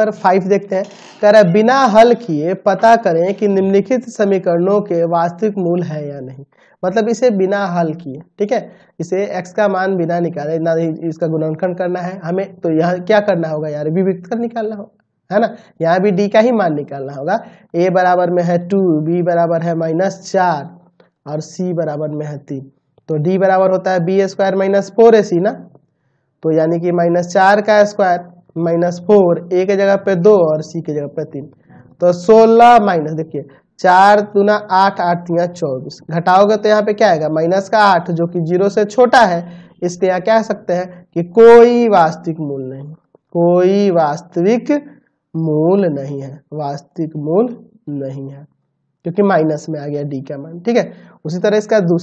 Number five देखते हैं। कह रहा है, बिना हल किए पता करें कि निम्नलिखित समीकरणों के वास्तविक मूल है या नहीं। मतलब इसे बिना हल किए, ठीक है? इसे x का मान बिना निकाले, ना इसका गुणनखंड करना है हमें तो यह क्या करना होगा? यार विविक्त निकालना होगा, है ना? यहाँ भी d का ही मान निकालना होगा। a बराबर में है टू b बराबर है माइनस चार, और c बराबर में है तीन। तो d बराबर होता है B square minus four A C ना? तो यानी कि माइनस चार का स्क्वायर माइनस फोर, ए के जगह पे दो और सी के जगह पे तीन। तो सोलह माइनस, देखिए, चार दुना आठ आठ तिया चौबीस। घटाओगे तो यहाँ पे क्या आएगा? माइनस का आठ, जो कि ज़ीरो से छोटा है, इसलिए यहाँ कह सकते हैं कि कोई वास्तविक मूल नहीं कोई वास्तविक मूल नहीं है। वास्तविक मूल नहीं है। क्योंकि माइनस में आ गया डी का मान, ठीक है? उसी तरह इसका दूसरा